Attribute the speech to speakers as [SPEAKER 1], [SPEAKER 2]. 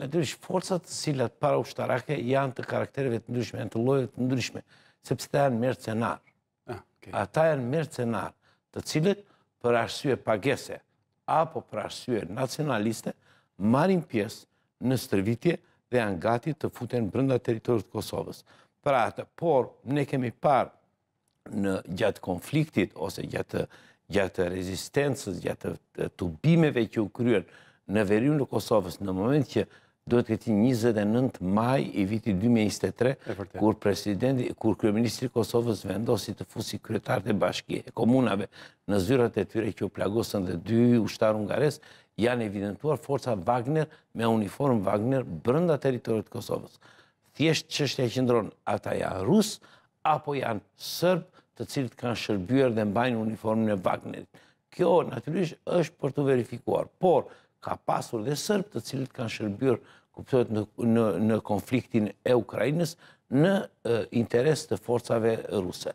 [SPEAKER 1] Natyrisht, forcat të cilat paraushtarake janë të karaktereve të ndryshme, janë të llojeve të ndryshme, sepse ata janë mercenar.
[SPEAKER 2] Ah, okay.
[SPEAKER 1] Ata janë mercenar, të cilët për arsye pagese apo për arsye nacionaliste marrin pjesë në stërvitje dhe janë gati të futen brenda territorit të Kosovës. Pra atë, por ne kemi parë në gjatë konfliktit ose gjatë gjatë rezistencës, gjatë tubimeve që u kryen në veriun e Kosovës, në moment që duhet të ketë 29 maj i vitit 2023, kur presidenti, kur kryeministri i Kosovës vendosi të fusi kryetarët e bashki e komunave në zyrat e tyre që u plagosën dhe dy ushtarë hungarezë, janë evidentuar forca Wagner me uniformë Wagner brenda territorit të Kosovës. Thjesht çështja qëndron, ata janë rusë, apo janë sërb të cilët kanë shërbyer dhe mbajnë uniformën e Wagnerit. Kjo natyrisht është për t'u verifikuar, por ka pasur dhe sërb të cilët kanë shërbyer kuptohet në, në, në konfliktin e Ukrainës në e, interes të forcave ruse.